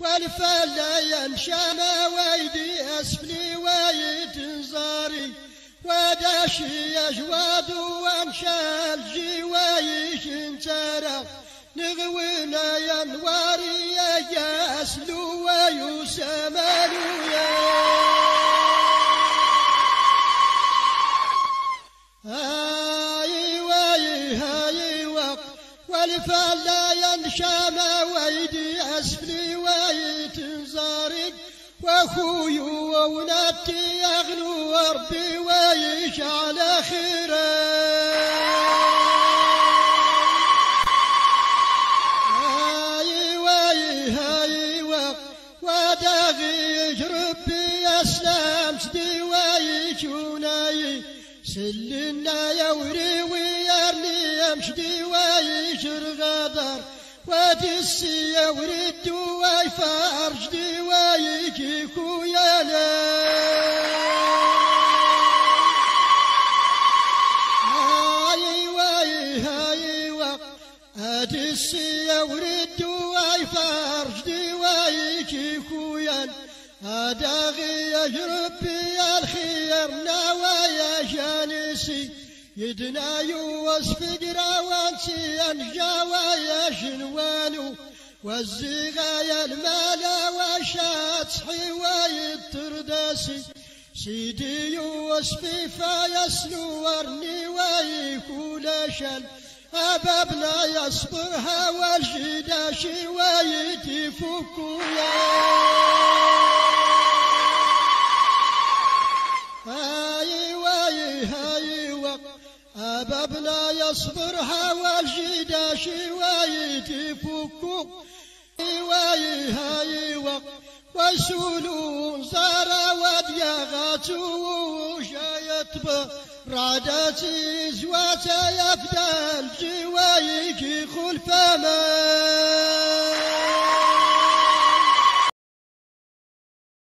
والفلا ينشانا ويدي أسفلي ويتنزاري وداشي أجواد وانشا الجوايش انترى. نغوينا ينواري يا. أسلو ويسمالو يا أيوه أيوه والفلا ينشام ويدي أسفلي ويتنزارق وأخوي وولادتي يغلو ربي ويجعل خيرا أيوه أيوه وداغي ربي أسلام سدي ويجوناي سلنا يوري ويرني يمشدي ويشر غدر ودسي يورد ويفرجدي ويجي كويانا أيوه أيوه ادسي يورد ويفرجدي ويجي كويانا أداغي يجرب بي الخير نوايا جانسي يدنا يوصف قراوانسي أنجاوا يا شنوانو والزغايا المال وشاطحي ويترداسي سيدي يوصف فيسنورني ويكون شل. أبابنا يصبرها والجداشي ويتفكوا أيوه أيوه أبابنا يصبرها والجداش ويتفكوا أيوه أيوه وسولو زارا وديغاتو شايت رعدتي زواتا يفدى الجوايك خلف ما